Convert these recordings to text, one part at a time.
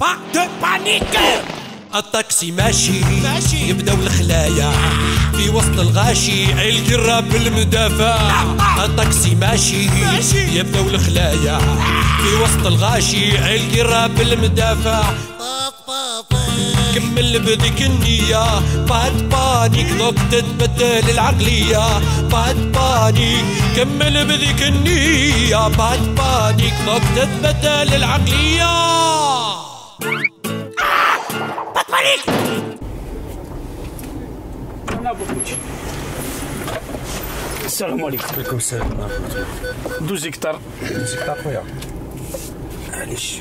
Pas de panique الطاكسي ماشي ماشي يبداو الخلايا. في وسط الغاشي القرة بالمدافع الطاكسي ماشي ماشي يبداو الخلايا. في وسط الغاشي القرة بالمدافع كمل بذيك النية. Pas de panique دوك تتبدل العقلية. Pas de panique كمل بذيك النية. بعد بانيك دوك تتبدل العقلية. بعد بانيك السلام عليكم عليكم السلام ورحمة الله دوز هكتار زكتا خويا معليش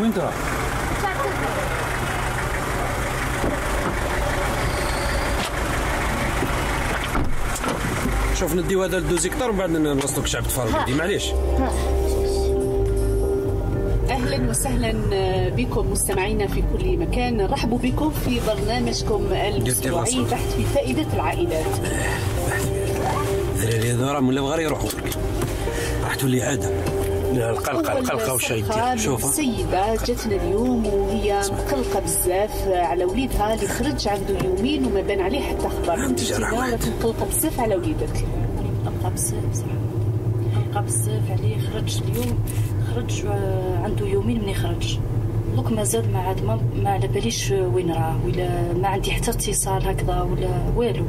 وين ترى؟ شوف نديو هذا لدوز هكتار ومن بعد نوصلوك شعب تفارقودي معليش أهلا وسهلا بكم مستمعينا في كل مكان نرحب بكم في برنامجكم الاسبوعي. بحث في فائده العائلات الدراري هذو راهم ولاو غير يروحوا راح تولي عاده القلقة القلقة وش يدير شوف. سيدة جاتنا اليوم وهي مقلقة بزاف على وليدها اللي خرج عنده يومين وما بان عليه حتى خبر انت مقلقة بزاف على وليدك. مقلقة بزاف بصراحة. مقلقة بزاف عليه. خرج اليوم خرج آه، عنده يومين من يخرج دوك مازال ما عاد ما على باليش وين راه ولا ما عندي حتى اتصال هكذا ولا والو.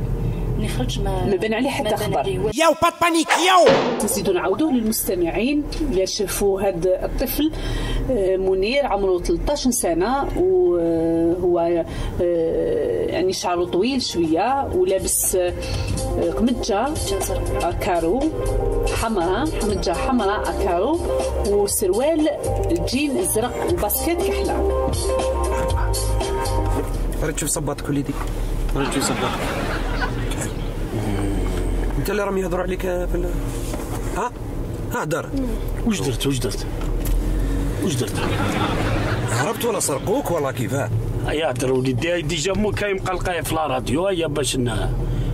من يخرج ما ما بان عليه حتى خبر. ياو Pas de panique ياو! نزيدو نعاودو للمستمعين اللي شافوا هذا الطفل آه، منير عمره 13 سنة وهو آه، يعني شعره طويل شوية ولابس آه، زرقاء. carreaux حمراء قمجة حمراء carreaux وسروال جين أزرق و basket كحلة. راه تشوف صباطك وليدي راه تشوف صباطك انت اللي راهم يهضروا عليك في ال- ها؟ ها دار. وش درت؟ وش درت؟ وش درت؟ هربت ولا سرقوك ولا كيف؟ ها يا درا وليدي déjà مو كاين مقلقة في la radio هيا باش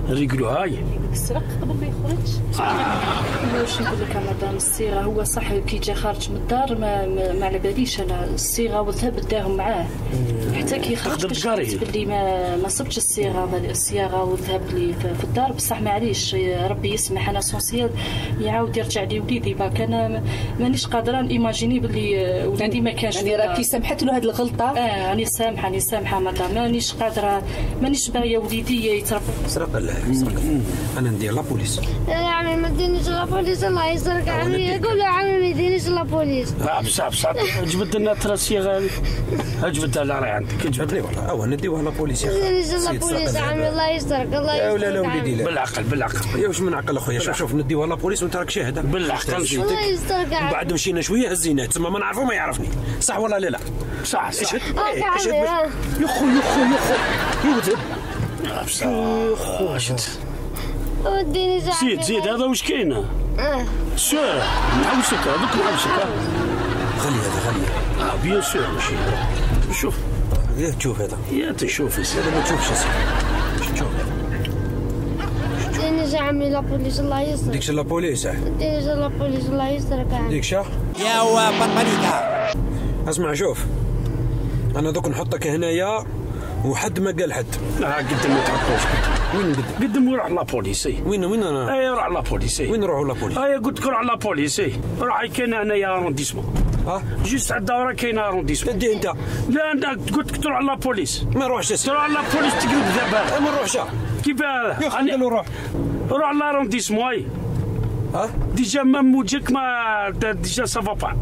ن- نريقلوا هاي. السرق قبل ما يخرج؟ لا واش نقول لك مدام الصيغة هو صح كي جا خارج من الدار ما, ما, ما على باليش أنا الصيغة والذهب داهم معاه. حتى كي خرج باش باللي ما ما صبتش الصيغة الصياغة والذهب اللي في الدار. بصح معليش ربي يسمح أنا l'essentiel يعاود يرجع لي وليدي parce que أنا ما- مانيش قادرة ن imaginer باللي وليدي ما كانش يعني راكي. سمحت له هذه الغلطة؟ آه راني سامحة راني سامحة مدام مانيش قادرة مانيش باغية وليدي يتربى. سرق لا سرق أنا ندير la police يا عمي ما تدينيش la police الله يسرك عمي. قول له عمي ما يدينيش la police بصح بصح. جبت لنا ترى الصيغه جبت لها راهي عندك جبت جبني والله. أو نديوها لابوليس يا أخي. لابوليس. عمي الله يسترك الله يا يسترك ولا لا وليدي. لا بالعقل بالعقل. يا واش من عقل أخويا؟ شوف شوف نديوها لابوليس وأنت راك شاهد. بالعقل. الله يسترك عمي. بعد مشينا شوية هزيناه تسمى ما نعرفو ما يعرفني. صح ولا لا؟ لا. صح صح. اشهد اشهد يخو يخو يخو. يوتب بصح شت. ما تدينيش عمي زيد زيد هذا واش كاين آه. سور نحوسك هذوك نحوسك غالي هذا غالي آه بيان سور ماشي. شوف. يا تشوف هذا. يا تشوف. هذا ما تشوفش اسمع شوف. ما تدينيش عمي لابوليس الله يسترك ديكش لابوليس آه. ما تدينيش لابوليس الله يسترك عمي ديك شا بعد بانيك اسمع شوف. أنا دوك نحطك هنايا. وحد ما قال حد. لا قدم ما تحطوش. وين قد قدم وروح la police وين وين أنا؟ أي روح la police وين نروحوا la police أي قلت لك روح la police روح كاين هنايا arrondissement ها؟ juste على الدورة كاين arrondissement تدي أنت. لا انت قلت لك تروح la police ما نروحش. تروح la police تقلب دابا ما نروحش. كيف؟ يا روح. روح l'arrondissement اي ها؟ déjà même وجهك ما déjà ça va pas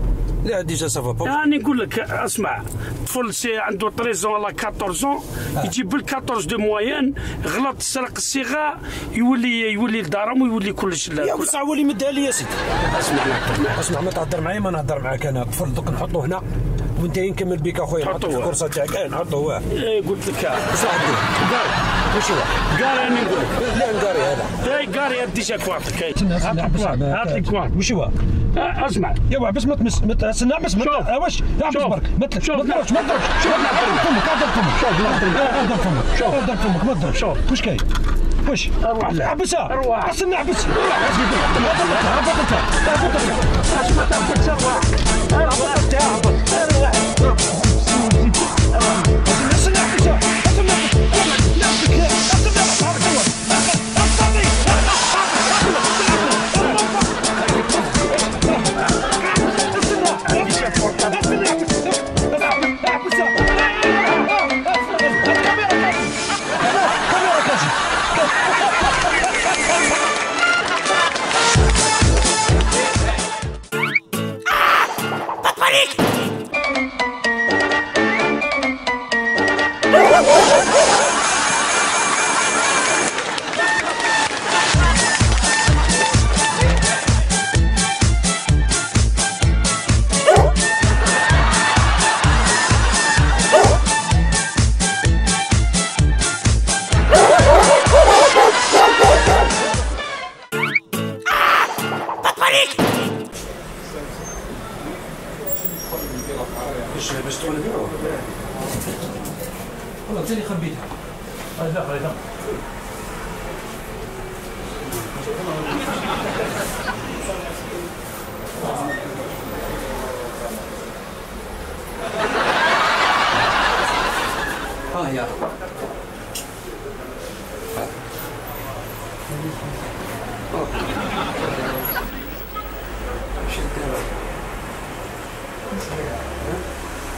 لا déjà ça va pas يعني نقول لك أسمع طفل سي عنده 13 ولا 14 يجيب بال 14 دو موين غلط سرق الصيغة يولي يولي لدارهم ويولي كلش يا كل- وسع ولي مدها لي يا سيدي. أسمع. أسمع ما تهضر معايا ما نهضر معاك أنا. طفل دوك نحطو هنا. وانت نكمل بك اخويا نحط حطوا. الكرسه تاعك آه نحطه واه إيه قلت لك صح قاري وش هو؟ قاري راني نقول لك لا نقاري هذا اي قاري ديجا كواطك هات لي كواط وش هو؟ آه، اسمع يا بس ما تمس ما ت- استنى بس ما. آه، وش لا بس. برك ما تلف شوف. ما تضربش ما تضربش شوف اضرب فمك اضرب فمك شوف. آه، اضرب فمك شوف. اضرب فمك ما تضرب شوف. وش كاين؟ وش؟ احبسها أروح. استنى احبس هبطتها هبطتها هبطتها اسمع تهبط سوا هبطتها هبط استنى خليتها آه يا.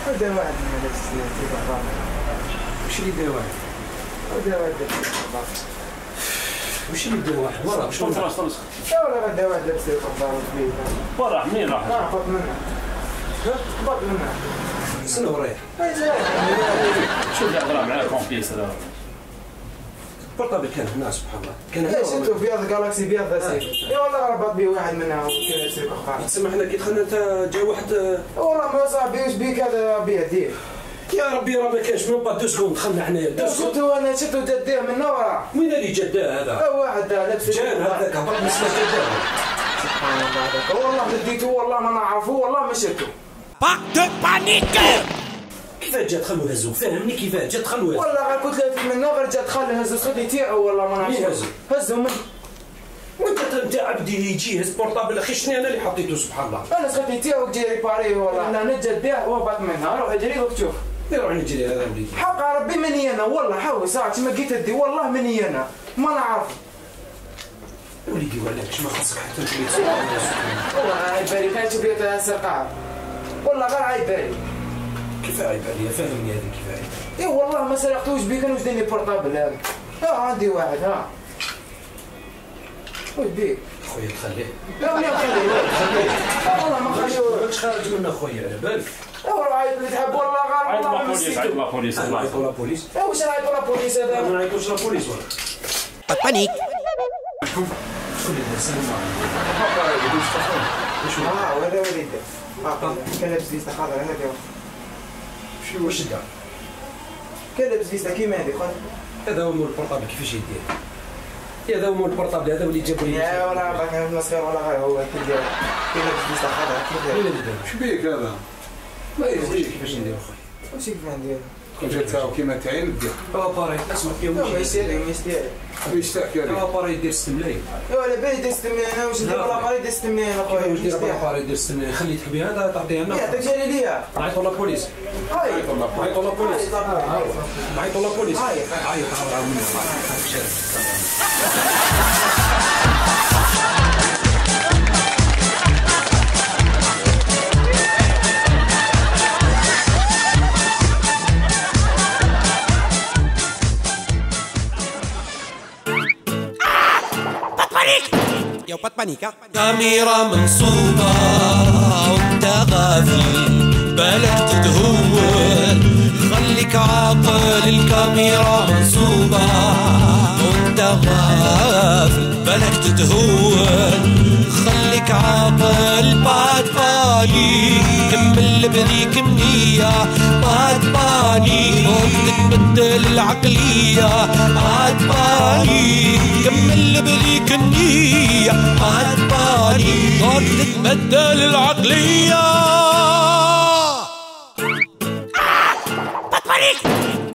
هذا واحد من هذاك السنين في بعض وش اللي بدا واحد هذا واحد وش اللي بدا واحد ورا وش خلاص خلاص خلاص لا ولا غدا واحد لابس القبار كبير ورا منين راح ما هبط منها هبط منها سنة ورايح شوف يهضر معاه كومبليس هذا بورطابل كان هنا سبحان الله كان هنا. شفتوا بياض جالاكسي بياض اسير يا والله ربط بي واحد منها تسمح لنا كي دخلنا انت جا واحد والله ما صاحبي وش بيك هذا بيديه يا ربي راه ما كانش من بعد deux secondes دخلنا حنايا. deux secondes شفتوا أنا شفتوا جديه من ورا وين اللي جداه هذا؟ واحد لابس جان هذاك هبط من سنة جداه. سبحان الله. هذاك والله بديته والله ما نعرفه والله ما شفته. كيفاه جا دخلوا هزوا فهمني كيفاه جا دخلوا هزوا والله غير كنت لافت من نظر جات خلي هز خدي تاعو والله ما نعرفش مين هزو؟ هزوا من وانت أنت عبدي يجي هز بورطابل أخي شنو أنا اللي حطيته سبحان الله. أنا سخدي تاعو جاي ريباري والله. أنا نجد بيع وهبط منها روح اجري وتشوف يروح نجري هذا حق ربي مني أنا والله حاول ساعة ما جيت أدي والله مني أنا ما نعرف. وليدي وعلاش ما خاصك حتى الناس. والله عيبالي شوف بيت سرقار والله غير عيبالي كيف عيب عليا فهمني هذه كيف عيب اي والله ما سرقتوش بيك؟ أنا وش دني بورطابل هذا؟ ها عندي واحد ها. بيك؟ خويا تخليه. لا ولا خليه لا والله ما خليه. ماكش خارج منا خويا على بالك اللي تحب والله غير عيط لا بوليس عيط لا بوليس نعيطوا لا بوليس لا وش عيب ولا بوليس لا هذا ما نعيطوش لا بوليس. ولا بانيك شكون اللي دار السلام عليكم آه ولا وليد آه كان لابس فيستا خضرا هذا شو واش دار كان لابس فيستا كيما هذه خذ هذا هو مول البورطابل كيفاش يدير هذا هو مول البورطابل هذا اللي جابوا لي يا ولا باك صغير ولا غير هو كي داير كي لابس داير شبيك هذا؟ ما كيفاش ندير خويا واش كيف ندير كيف تاعو كيما تعين دير هو باري اسمع لا ما يستاهل ما يستاهل إيش تحكي عليه؟ هو باري يدير 6 ملايين ولا بالي دست أنا واش ندير ولا غير دست أنا كيفاش اخويا دير باري يدير 6 ملايين خلي تحبي هذا تعطيه يا لنا عطيك جاري ليا نعيطوا لا بوليس هاي نعيطوا لا بوليس نعيطوا لا بوليس بانيكا كاميرا منصوبة وانت غافل بالك تتهور خليك عاقل الكاميرا منصوبة وانت غافل بالك تتهور خليك عاقل بعد عطباني كمل بذيك النية. عطباني قلت تبدل العقلية. عطباني كمل بذيك النية. عطباني قلت تبدل العقلية.